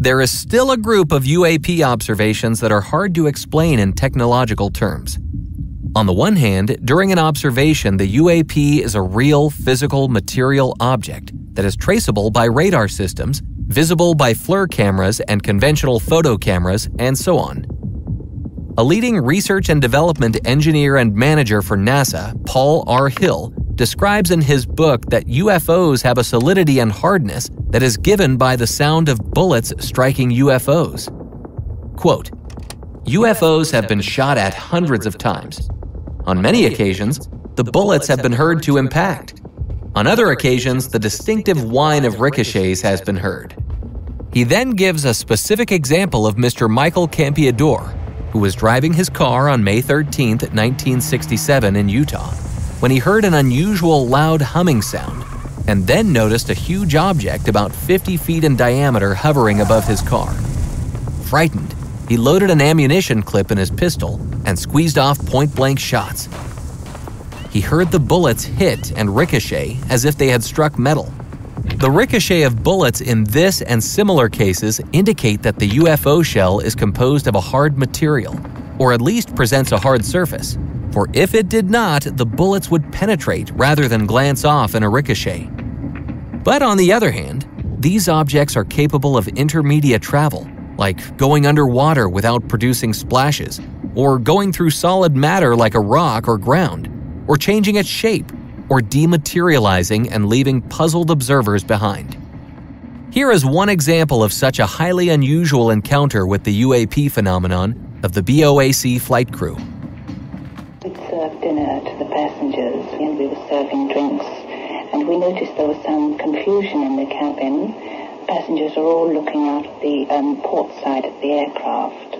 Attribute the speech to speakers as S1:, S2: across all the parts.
S1: there is still a group of UAP observations that are hard to explain in technological terms. On the one hand, during an observation, the UAP is a real physical material object that is traceable by radar systems, visible by FLIR cameras and conventional photo cameras, and so on. A leading research and development engineer and manager for NASA, Paul R. Hill, describes in his book that UFOs have a solidity and hardness that is given by the sound of bullets striking UFOs. Quote, UFOs have been shot at hundreds of times. On many occasions, the bullets have been heard to impact. On other occasions, the distinctive whine of ricochets has been heard. He then gives a specific example of Mr. Michael Campiador, who was driving his car on May 13, 1967, in Utah, when he heard an unusual loud humming sound and then noticed a huge object about 50 feet in diameter hovering above his car. Frightened, he loaded an ammunition clip in his pistol and squeezed off point blank shots. He heard the bullets hit and ricochet as if they had struck metal. The ricochet of bullets in this and similar cases indicate that the UFO shell is composed of a hard material, or at least presents a hard surface. For if it did not, the bullets would penetrate rather than glance off in a ricochet. But on the other hand, these objects are capable of intermediate travel like going underwater without producing splashes, or going through solid matter like a rock or ground, or changing its shape, or dematerializing and leaving puzzled observers behind. Here is one example of such a highly unusual encounter with the UAP phenomenon of the BOAC flight crew.
S2: Noticed there was some confusion in the cabin passengers are all looking out of the um, port side of the aircraft.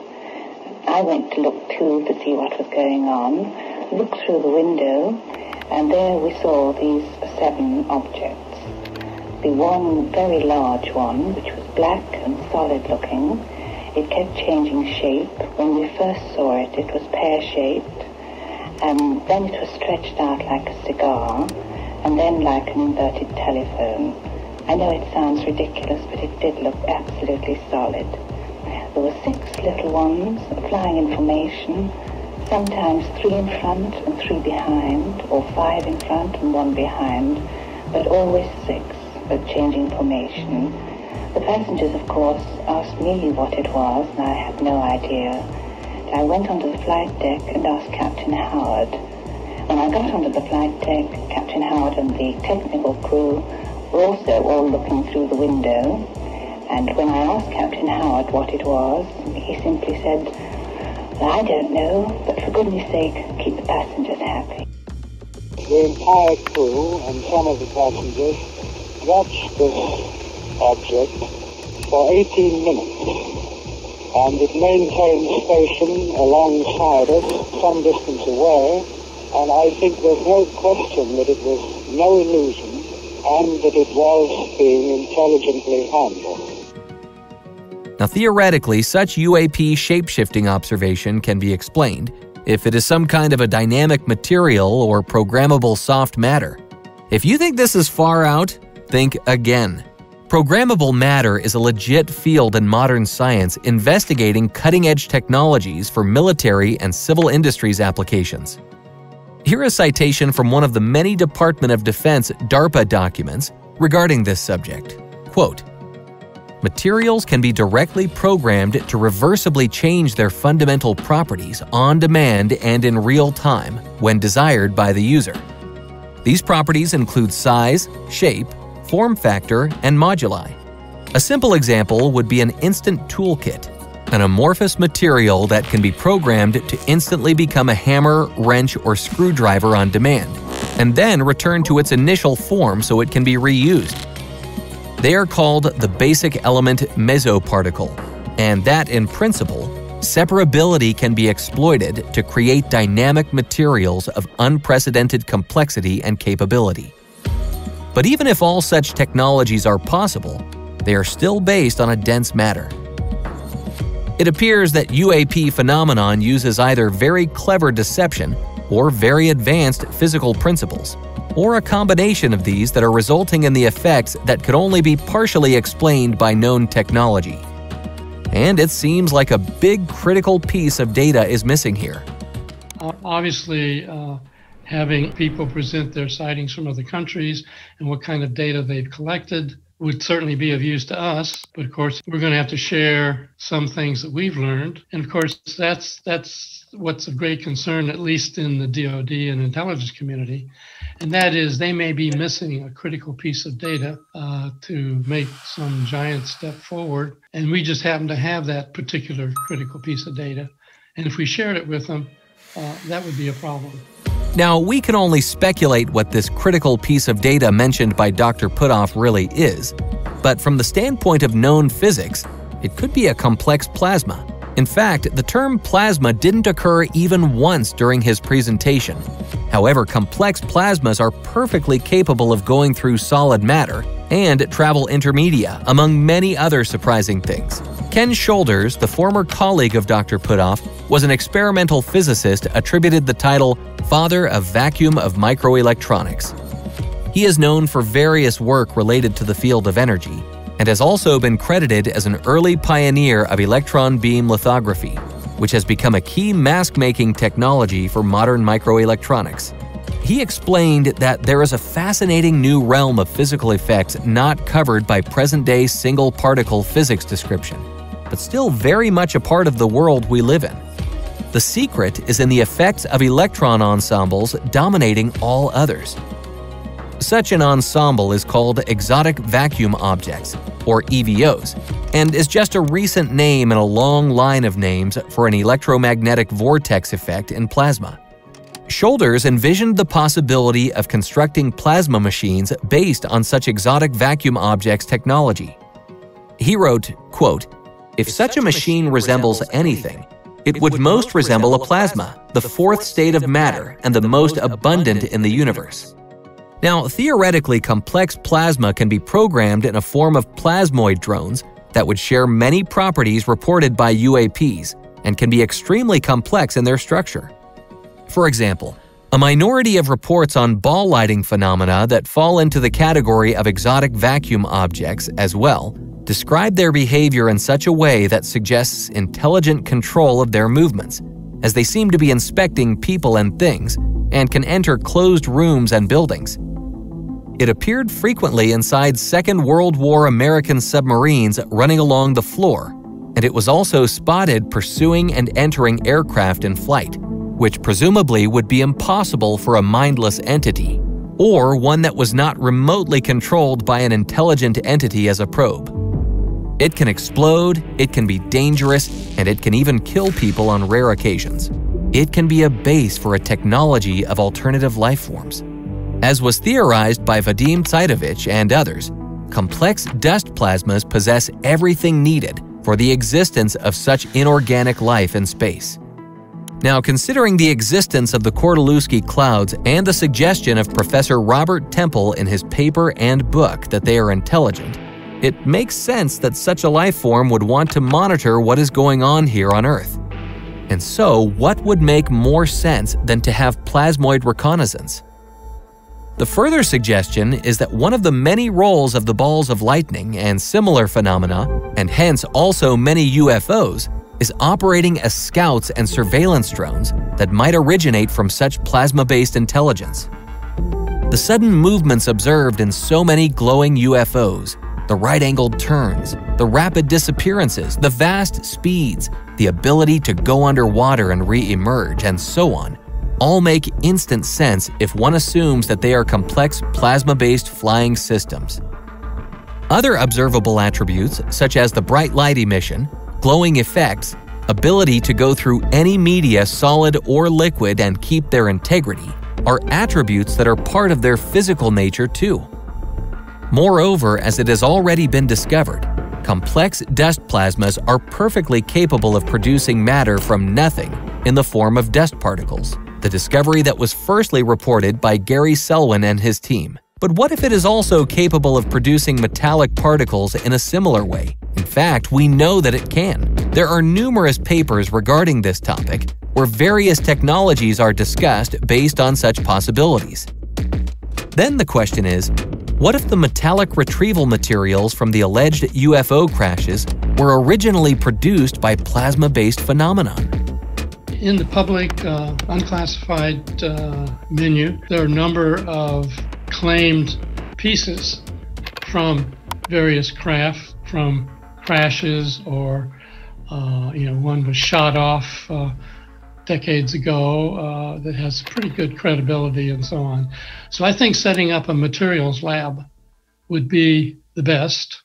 S2: I went to look too to see what was going on, looked through the window, and there we saw these seven objects. The one very large one, which was black and solid looking, it kept changing shape. When we first saw it, it was pear-shaped, and then it was stretched out like a cigar, and then like an inverted telephone. I know it sounds ridiculous, but it did look absolutely solid. There were six little ones flying in formation, sometimes three in front and three behind, or five in front and one behind, but always six, but changing formation. The passengers, of course, asked me what it was, and I had no idea. I went onto the flight deck and asked Captain Howard. When I got onto the flight deck, Captain Howard and the technical crew were also all looking through the window. And when I asked Captain Howard what it was, he simply said, well, I don't know, but for goodness sake, keep the passengers happy.
S3: The entire crew and some of the passengers watched this object for 18 minutes. And it maintained station alongside us, some distance away, and I think there's no question that it was no illusion and that it was being intelligently handled.
S1: Now, theoretically, such UAP shapeshifting observation can be explained if it is some kind of a dynamic material or programmable soft matter. If you think this is far out, think again. Programmable matter is a legit field in modern science investigating cutting edge technologies for military and civil industries applications. Here is a citation from one of the many Department of Defense DARPA documents regarding this subject. Quote, Materials can be directly programmed to reversibly change their fundamental properties on demand and in real time when desired by the user. These properties include size, shape, form factor, and moduli. A simple example would be an instant toolkit an amorphous material that can be programmed to instantly become a hammer, wrench, or screwdriver on demand, and then return to its initial form so it can be reused. They are called the basic element mesoparticle, and that in principle, separability can be exploited to create dynamic materials of unprecedented complexity and capability. But even if all such technologies are possible, they are still based on a dense matter. It appears that UAP phenomenon uses either very clever deception or very advanced physical principles, or a combination of these that are resulting in the effects that could only be partially explained by known technology. and it seems like a big critical piece of data is missing here.
S4: Obviously, uh, having people present their sightings from other countries and what kind of data they've collected would certainly be of use to us. But of course, we're going to have to share some things that we've learned. And of course, that's that's what's of great concern, at least in the DoD and intelligence community, and that is they may be missing a critical piece of data uh, to make some giant step forward, and we just happen to have that particular critical piece of data. And if we shared it with them, uh, that would be a problem.
S1: Now, we can only speculate what this critical piece of data mentioned by Dr. Puthoff really is, but from the standpoint of known physics, it could be a complex plasma. In fact, the term plasma didn't occur even once during his presentation. However, complex plasmas are perfectly capable of going through solid matter and travel intermedia, among many other surprising things. Ken Shoulders, the former colleague of Dr. Puthoff, was an experimental physicist attributed the title Father of Vacuum of Microelectronics. He is known for various work related to the field of energy, and has also been credited as an early pioneer of electron beam lithography, which has become a key mask making technology for modern microelectronics. He explained that there is a fascinating new realm of physical effects not covered by present day single particle physics description, but still very much a part of the world we live in. The secret is in the effects of electron ensembles dominating all others. Such an ensemble is called exotic vacuum objects, or EVOs, and is just a recent name in a long line of names for an electromagnetic vortex effect in plasma. Shoulders envisioned the possibility of constructing plasma machines based on such exotic vacuum objects technology. He wrote, quote, If such a machine resembles anything, it would most resemble a plasma, the fourth state of matter and the most abundant in the universe. Now, theoretically, complex plasma can be programmed in a form of plasmoid drones that would share many properties reported by UAPs and can be extremely complex in their structure. For example, a minority of reports on ball lightning phenomena that fall into the category of exotic vacuum objects as well describe their behavior in such a way that suggests intelligent control of their movements, as they seem to be inspecting people and things and can enter closed rooms and buildings. It appeared frequently inside Second World War American submarines running along the floor, and it was also spotted pursuing and entering aircraft in flight, which presumably would be impossible for a mindless entity, or one that was not remotely controlled by an intelligent entity as a probe. It can explode, it can be dangerous, and it can even kill people on rare occasions. It can be a base for a technology of alternative life forms. As was theorized by Vadim Tsytovich and others, complex dust plasmas possess everything needed for the existence of such inorganic life in space. Now, considering the existence of the Kordylewski clouds and the suggestion of Professor Robert Temple in his paper and book that they are intelligent, it makes sense that such a life form would want to monitor what is going on here on Earth. And so, what would make more sense than to have plasmoid reconnaissance? The further suggestion is that one of the many roles of the balls of lightning and similar phenomena, and hence also many UFOs, is operating as scouts and surveillance drones that might originate from such plasma based intelligence. The sudden movements observed in so many glowing UFOs, the right angled turns, the rapid disappearances, the vast speeds, the ability to go underwater and re emerge, and so on, all make instant sense if one assumes that they are complex plasma based flying systems. Other observable attributes, such as the bright light emission, glowing effects, ability to go through any media, solid or liquid, and keep their integrity, are attributes that are part of their physical nature too. Moreover, as it has already been discovered, complex dust plasmas are perfectly capable of producing matter from nothing in the form of dust particles the discovery that was firstly reported by Gary Selwyn and his team. But what if it is also capable of producing metallic particles in a similar way? In fact, we know that it can. There are numerous papers regarding this topic where various technologies are discussed based on such possibilities. Then the question is what if the metallic retrieval materials from the alleged UFO crashes were originally produced by plasma based phenomenon.
S4: In the public uh, unclassified uh, menu, there are a number of claimed pieces from various craft, from crashes or, uh, you know, one was shot off uh, decades ago uh, that has pretty good credibility and so on. So I think setting up a materials lab would be the best